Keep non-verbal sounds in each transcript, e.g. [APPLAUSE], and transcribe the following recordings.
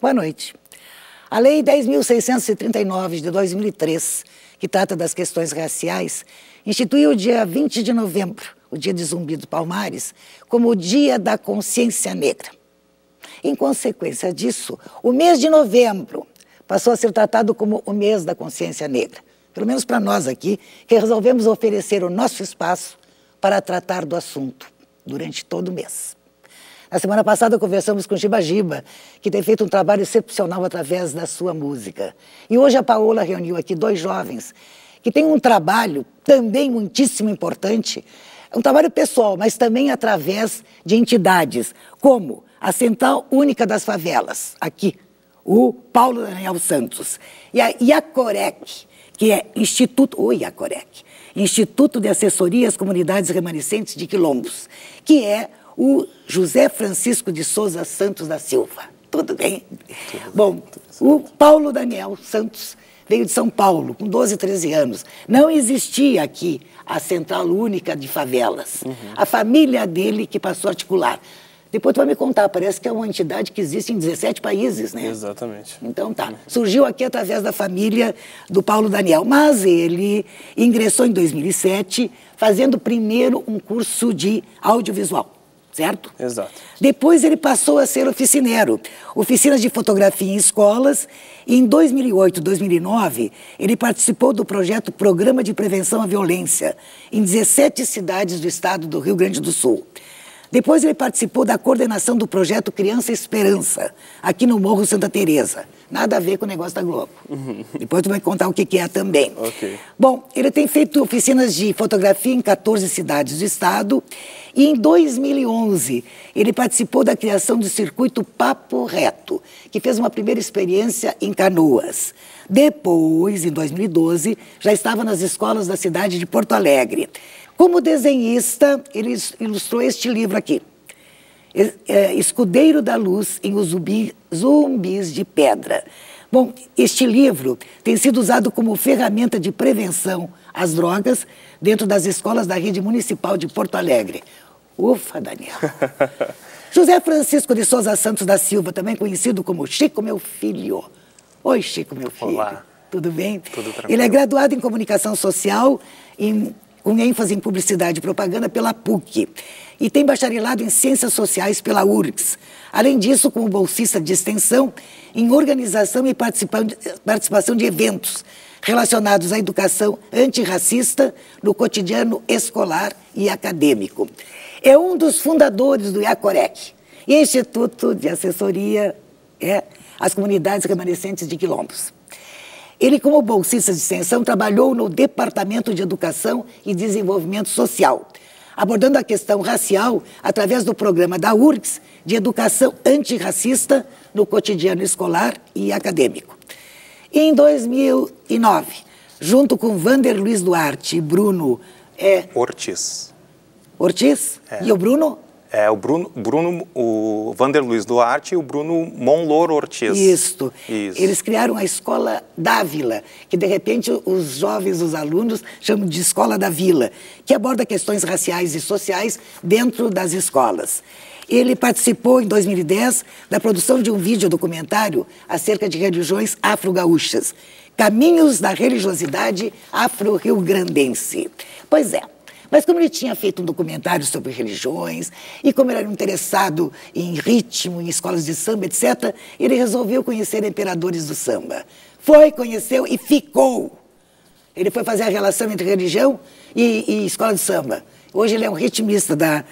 Boa noite. A Lei 10.639 de 2003, que trata das questões raciais, instituiu o dia 20 de novembro, o dia de Zumbi do Palmares, como o Dia da Consciência Negra. Em consequência disso, o mês de novembro passou a ser tratado como o mês da consciência negra. Pelo menos para nós aqui, que resolvemos oferecer o nosso espaço para tratar do assunto durante todo o mês. Na semana passada conversamos com Giba Giba, que tem feito um trabalho excepcional através da sua música. E hoje a Paola reuniu aqui dois jovens que têm um trabalho também muitíssimo importante, um trabalho pessoal, mas também através de entidades, como a Central Única das Favelas, aqui, o Paulo Daniel Santos, e a IACOREC, que é Instituto, o IACOREC, Instituto de Assessoria às Comunidades Remanescentes de Quilombos, que é o José Francisco de Souza Santos da Silva. Tudo bem? Tudo Bom, o Paulo Daniel Santos veio de São Paulo, com 12, 13 anos. Não existia aqui a Central Única de Favelas. Uhum. A família dele que passou a articular. Depois tu vai me contar, parece que é uma entidade que existe em 17 países, né? Exatamente. Então tá. Surgiu aqui através da família do Paulo Daniel, mas ele ingressou em 2007, fazendo primeiro um curso de audiovisual certo? Exato. Depois ele passou a ser oficineiro, oficinas de fotografia em escolas, e em 2008, 2009, ele participou do projeto Programa de Prevenção à Violência, em 17 cidades do estado do Rio Grande do Sul. Depois ele participou da coordenação do projeto Criança Esperança, aqui no Morro Santa Teresa. Nada a ver com o negócio da Globo. Uhum. Depois tu vai contar o que, que é também. Okay. Bom, ele tem feito oficinas de fotografia em 14 cidades do estado e em 2011 ele participou da criação do circuito Papo Reto, que fez uma primeira experiência em Canoas. Depois, em 2012, já estava nas escolas da cidade de Porto Alegre. Como desenhista, ele ilustrou este livro aqui. É, Escudeiro da Luz em Os Zumbis de Pedra. Bom, este livro tem sido usado como ferramenta de prevenção às drogas dentro das escolas da rede municipal de Porto Alegre. Ufa, Daniel. [LAUGHS] José Francisco de Souza Santos da Silva, também conhecido como Chico, meu filho. Oi, Chico, meu filho. Olá. Tudo bem? Tudo tranquilo. Ele é graduado em comunicação social, em com ênfase em publicidade e propaganda pela PUC e tem bacharelado em Ciências Sociais pela URGS. Além disso, como bolsista de extensão em organização e participação de eventos relacionados à educação antirracista no cotidiano escolar e acadêmico. É um dos fundadores do IACOREC, Instituto de Assessoria é, às Comunidades Remanescentes de Quilombos. Ele, como bolsista de extensão, trabalhou no Departamento de Educação e Desenvolvimento Social, abordando a questão racial através do programa da URGS de Educação Antirracista no cotidiano escolar e acadêmico. Em 2009, junto com Vander Luiz Duarte e Bruno... É, Ortiz. Ortiz? É. E o Bruno? É o Bruno, Bruno, o Vander Luiz Duarte e o Bruno Monlor Ortiz. Isso. Isso. Eles criaram a Escola da Vila, que de repente os jovens, os alunos, chamam de Escola da Vila, que aborda questões raciais e sociais dentro das escolas. Ele participou, em 2010, da produção de um vídeo documentário acerca de religiões afro-gaúchas, Caminhos da Religiosidade Afro-Rio-Grandense. Pois é, mas como ele tinha feito um documentário sobre religiões e como ele era interessado em ritmo, em escolas de samba, etc., ele resolveu conhecer imperadores do samba. Foi, conheceu e ficou. Ele foi fazer a relação entre religião e, e escola de samba. Hoje ele é um ritmista da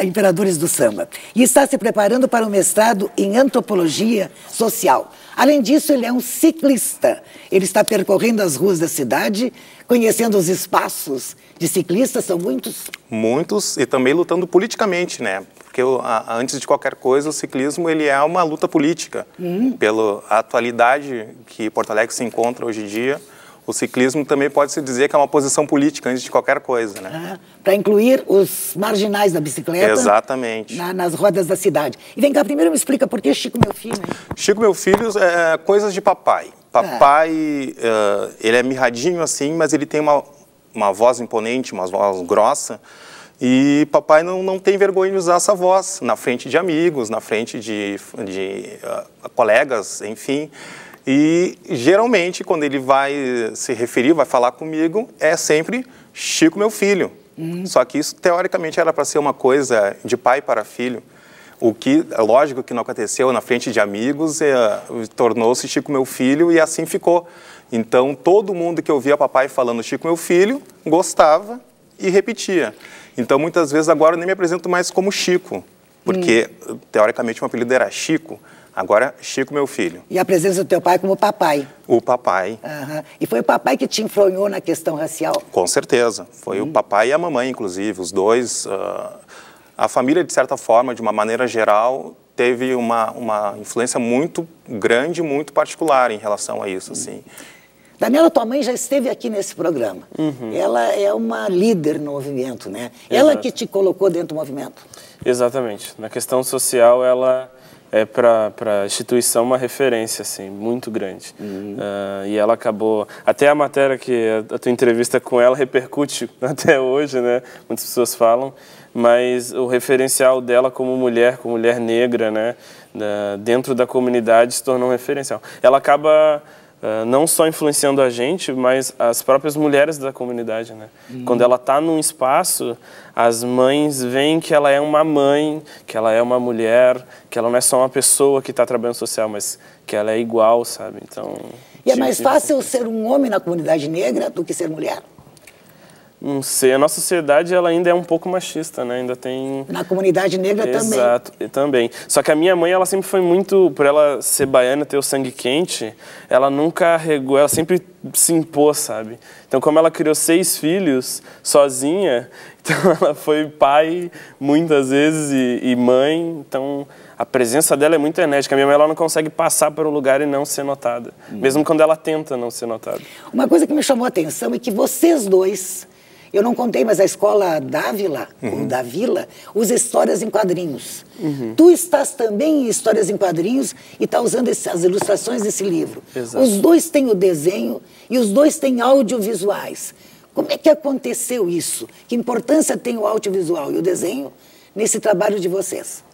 Imperadores do Samba. E está se preparando para um mestrado em antropologia social. Além disso, ele é um ciclista. Ele está percorrendo as ruas da cidade, conhecendo os espaços de ciclistas, são muitos? Muitos, e também lutando politicamente, né? Porque a, antes de qualquer coisa, o ciclismo ele é uma luta política. Uhum. Pela atualidade que Porto Alegre se encontra hoje em dia, o ciclismo também pode se dizer que é uma posição política antes de qualquer coisa, né? Ah, Para incluir os marginais da bicicleta. Exatamente. Na, nas rodas da cidade. E vem cá, primeiro me explica por que Chico Meu Filho. Hein? Chico Meu Filho é coisas de papai. Papai, uh, ele é mirradinho assim, mas ele tem uma, uma voz imponente, uma voz grossa. E papai não, não tem vergonha de usar essa voz na frente de amigos, na frente de, de uh, colegas, enfim. E geralmente, quando ele vai se referir, vai falar comigo, é sempre Chico, meu filho. Uhum. Só que isso, teoricamente, era para ser uma coisa de pai para filho. O que, é lógico que não aconteceu na frente de amigos, é, tornou-se Chico, meu filho, e assim ficou. Então, todo mundo que ouvia papai falando Chico, meu filho, gostava e repetia. Então, muitas vezes agora eu nem me apresento mais como Chico, porque hum. teoricamente o meu apelido era Chico. Agora, Chico, meu filho. E a presença do teu pai como papai. O papai. Uhum. E foi o papai que te influenciou na questão racial? Com certeza. Foi o papai e a mamãe, inclusive, os dois. Uh, a família, de certa forma, de uma maneira geral, teve uma, uma influência muito grande, muito particular em relação a isso, assim. Daniela, tua mãe já esteve aqui nesse programa. Uhum. Ela é uma líder no movimento, né? Exato. Ela que te colocou dentro do movimento. Exatamente. Na questão social, ela é para a instituição uma referência assim muito grande. Uhum. uh, e ela acabou até a matéria que a, a, tua entrevista com ela repercute [LAUGHS] até hoje né? Muitas pessoas falam. Mas o referencial dela como mulher como mulher negra né? Da, dentro da comunidade se tornou um referencial. Ela acaba Uh, não só influenciando a gente, mas as próprias mulheres da comunidade, né? Uhum. Quando ela está num espaço, as mães veem que ela é uma mãe, que ela é uma mulher, que ela não é só uma pessoa que está trabalhando social, mas que ela é igual, sabe? Então. E é mais fácil ser um homem na comunidade negra do que ser mulher? Não sei, a nossa sociedade ela ainda é um pouco machista, né? Ainda tem... Na comunidade negra Exato, também. Exato, também. Só que a minha mãe, ela sempre foi muito, por ela ser baiana, ter o sangue quente, ela nunca regou, ela sempre se impôs, sabe? Então, como ela criou seis filhos sozinha, [LAUGHS] então ela foi pai muitas vezes e, e mãe, então a presença dela é muito enérgica. A minha mãe ela não consegue passar por um lugar e não ser notada, hum. mesmo quando ela tenta não ser notada. Uma coisa que me chamou a atenção é que vocês dois eu não contei, mas a escola Dávila, uhum. da Vila, usa histórias em quadrinhos. Uhum. Tu estás também em histórias em quadrinhos e está usando esse, as ilustrações desse livro. Exato. Os dois têm o desenho e os dois têm audiovisuais. Como é que aconteceu isso? Que importância tem o audiovisual e o desenho nesse trabalho de vocês,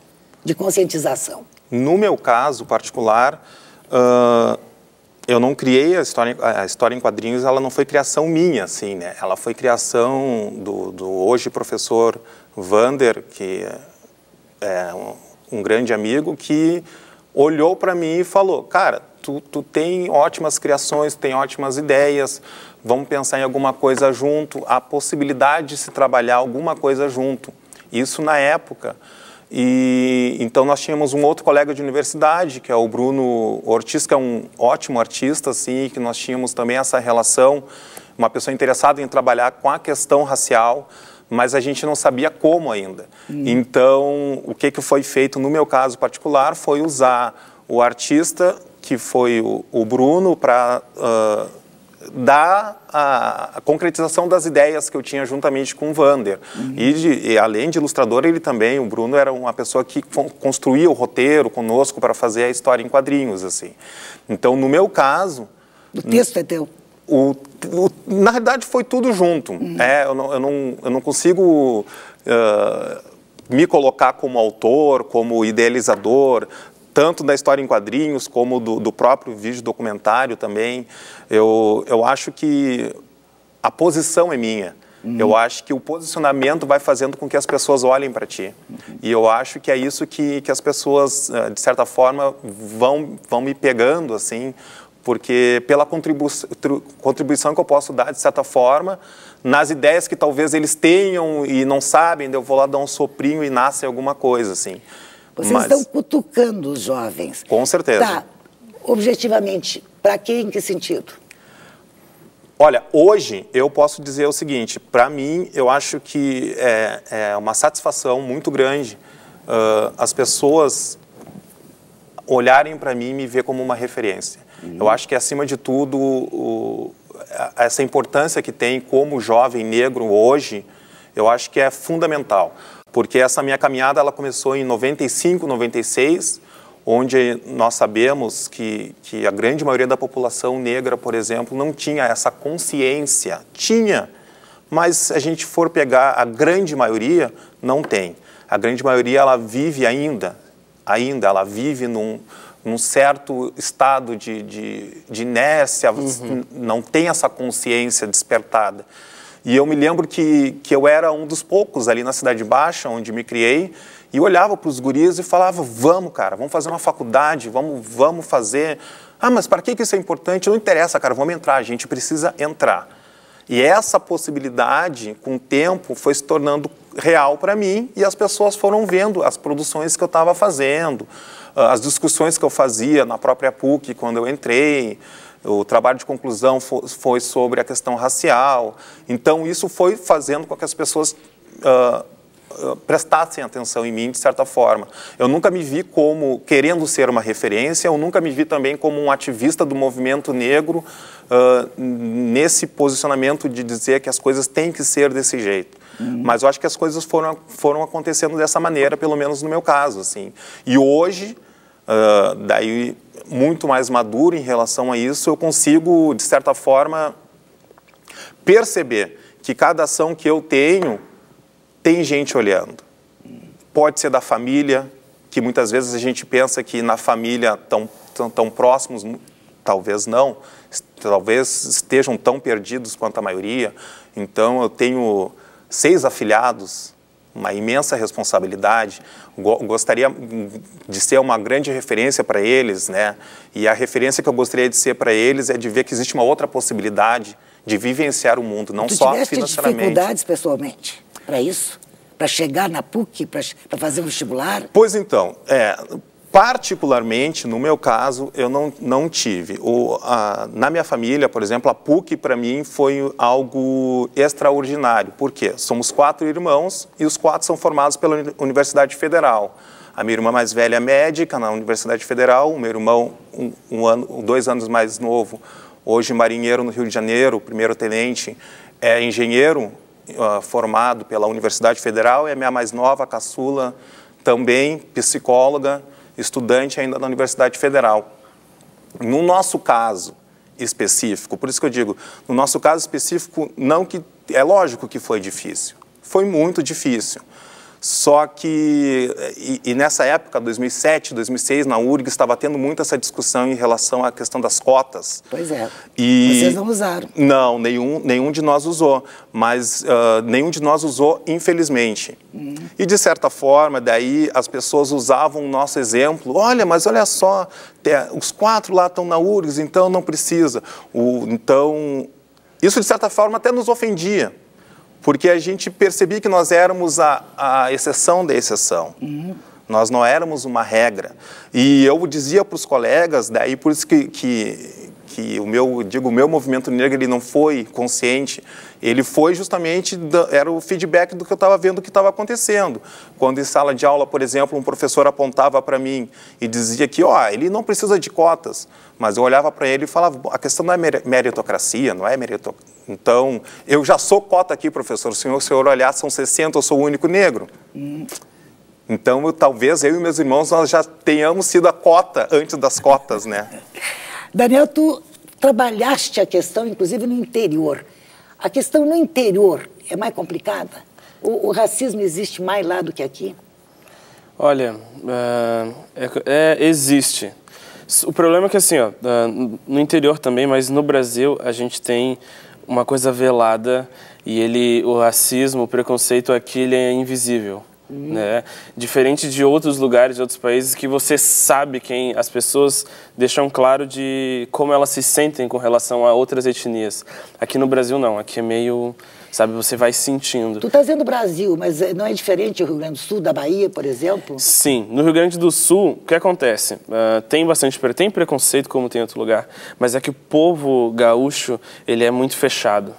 de conscientização? No meu caso particular, uh eu não criei a história, a história em quadrinhos, ela não foi criação minha, assim, né? Ela foi criação do, do hoje professor Vander, que é um, um grande amigo, que olhou para mim e falou, cara, tu, tu tem ótimas criações, tem ótimas ideias, vamos pensar em alguma coisa junto, a possibilidade de se trabalhar alguma coisa junto. Isso na época e então nós tínhamos um outro colega de universidade, que é o Bruno Ortiz, que é um ótimo artista, assim, que nós tínhamos também essa relação, uma pessoa interessada em trabalhar com a questão racial, mas a gente não sabia como ainda. Hum. Então, o que, que foi feito no meu caso particular foi usar o artista, que foi o, o Bruno, para uh, da a, a, concretização das ideias que eu tinha juntamente com o Vander. Uhum. E, de, e, além de ilustrador, ele também, o Bruno, era uma pessoa que construía o roteiro conosco para fazer a história em quadrinhos, assim. Então, no meu caso... O texto é teu? O, o, na realidade, foi tudo junto. Uhum. É, eu, não, eu, não, eu não consigo... Uh, me colocar como autor, como idealizador, tanto da história em quadrinhos como do, do próprio vídeo documentário também. Eu, eu acho que a posição é minha. Uhum. Eu acho que o posicionamento vai fazendo com que as pessoas olhem para ti. Uhum. E eu acho que é isso que, que as pessoas, eh, de certa forma, vão, vão me pegando, assim, porque pela contribu contribuição que eu posso dar, de certa forma, nas ideias que talvez eles tenham e não sabem, eu vou lá dar um soprinho e nasce alguma coisa, assim. Vocês Mas... estão cutucando os jovens. Com certeza. Tá. Objetivamente, para quê, em que sentido? Olha, hoje eu posso dizer o seguinte: para mim, eu acho que é, é uma satisfação muito grande uh, as pessoas olharem para mim e me ver como uma referência. Uhum. Eu acho que, acima de tudo, o, essa importância que tem como jovem negro hoje, eu acho que é fundamental porque essa minha caminhada ela começou em 95, 96, onde nós sabemos que, que a grande maioria da população negra, por exemplo, não tinha essa consciência. Tinha, mas se a gente for pegar a grande maioria, não tem. A grande maioria ela vive ainda, ainda ela vive num, num certo estado de, de, de inércia, uhum. não tem essa consciência despertada. E eu me lembro que, que eu era um dos poucos ali na Cidade Baixa, onde me criei, e olhava para os guris e falava: vamos, cara, vamos fazer uma faculdade, vamos, vamos fazer. Ah, mas para que isso é importante? Não interessa, cara, vamos entrar, a gente precisa entrar. E essa possibilidade, com o tempo, foi se tornando real para mim e as pessoas foram vendo as produções que eu estava fazendo, ah, as discussões que eu fazia na própria PUC quando eu entrei. O trabalho de conclusão foi sobre a questão racial. Então, isso foi fazendo com que as pessoas uh, prestassem atenção em mim de certa forma. Eu nunca me vi como querendo ser uma referência, eu nunca me vi também como um ativista do movimento negro uh, nesse posicionamento de dizer que as coisas têm que ser desse jeito. Uhum. Mas eu acho que as coisas foram, foram acontecendo dessa maneira, pelo menos no meu caso. Assim. E hoje, uh, daí muito mais maduro em relação a isso, eu consigo, de certa forma, perceber que cada ação que eu tenho tem gente olhando. Pode ser da família, que muitas vezes a gente pensa que na família tão, tão, tão próximos, talvez não, talvez estejam tão perdidos quanto a maioria. Então eu tenho seis afiliados uma imensa responsabilidade. Gostaria de ser uma grande referência para eles, né? E a referência que eu gostaria de ser para eles é de ver que existe uma outra possibilidade de vivenciar o mundo, não tu só financeiramente. dificuldades pessoalmente para isso? Para chegar na PUC, para fazer um vestibular? Pois então, é, Particularmente, no meu caso, eu não, não tive. O, a, na minha família, por exemplo, a PUC para mim foi algo extraordinário. Por quê? Somos quatro irmãos e os quatro são formados pela Universidade Federal. A minha irmã mais velha é médica na Universidade Federal, o meu irmão, um, um ano, dois anos mais novo, hoje marinheiro no Rio de Janeiro, primeiro tenente, é engenheiro uh, formado pela Universidade Federal, e a minha mais nova, a caçula, também psicóloga, estudante ainda na Universidade Federal. No nosso caso específico, por isso que eu digo, no nosso caso específico, não que é lógico que foi difícil, foi muito difícil. Só que, e, e, nessa época, 2007, 2006, na URG, estava tendo muito essa discussão em relação à questão das cotas. Pois é. E Vocês não usaram. Não, nenhum, nenhum de nós usou. Mas uh, nenhum de nós usou, infelizmente. Hum. E, de certa forma, daí as pessoas usavam o nosso exemplo. Olha, mas olha só, os quatro lá estão na URGS, então não precisa. O, então, isso, de certa forma, até nos ofendia porque a gente percebia que nós éramos a, a exceção da exceção. Uhum. Nós não éramos uma regra. E eu dizia para os colegas, daí por isso que, que, que o meu, digo, o meu movimento negro ele não foi consciente, ele foi justamente, era o feedback do que eu estava vendo que estava acontecendo. Quando em sala de aula, por exemplo, um professor apontava para mim e dizia que, ó, ele não precisa de cotas, mas eu olhava para ele e falava, a questão não é meritocracia, não é meritocracia. Então, eu já sou cota aqui, professor, se o senhor olhar, são 60, eu sou o único negro. Então, eu, talvez eu e meus irmãos nós já tenhamos sido a cota antes das cotas, né? Daniel, tu trabalhaste a questão, inclusive, no interior. A questão no interior é mais complicada? O, o racismo existe mais lá do que aqui? Olha, é, é, existe. O problema é que, assim, ó, no interior também, mas no Brasil, a gente tem uma coisa velada e ele, o racismo, o preconceito aqui, ele é invisível. Uhum. Né? Diferente de outros lugares, de outros países, que você sabe quem as pessoas deixam claro de como elas se sentem com relação a outras etnias. Aqui no Brasil não, aqui é meio, sabe, você vai sentindo. Tu está dizendo Brasil, mas eh, não é diferente o Rio Grande do Sul da Bahia, por exemplo? Sim, no Rio Grande do Sul, o que acontece? Uh, tem bastante tem preconceito como tem em outro lugar, mas é que o povo gaúcho ele é muito fechado.